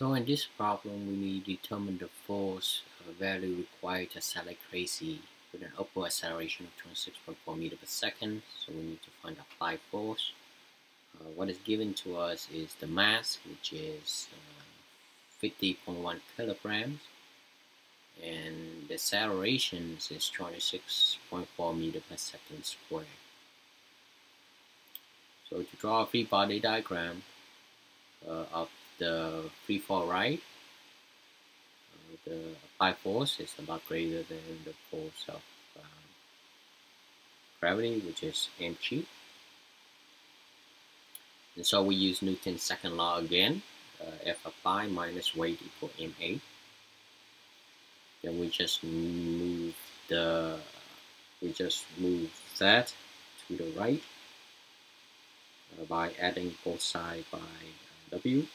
So in this problem, we need to determine the force uh, value required to accelerate crazy with an upward acceleration of 26.4 meter per second. So we need to find the applied force. Uh, what is given to us is the mass, which is uh, 50.1 kilograms, and the acceleration is 26.4 meter per second square. So to draw a free body diagram uh, of the free fall right, uh, the applied force is about greater than the force of um, gravity, which is mg. And so we use Newton's second law again, uh, F applied minus weight equal ma. Then we just move the, we just move that to the right uh, by adding both sides by uh, w.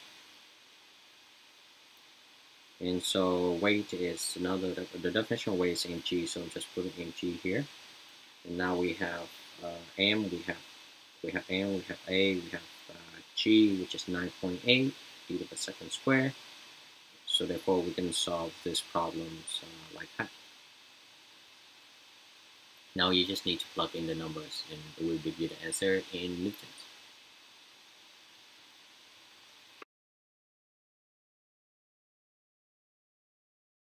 And so weight is another, the definition of weight is mg, so I'm just putting mg here. And now we have uh, m, we have we have m, we have a, we have uh, g, which is 9.8 meter per second square. So therefore we can solve this problem uh, like that. Now you just need to plug in the numbers and it will give you the answer in newtons.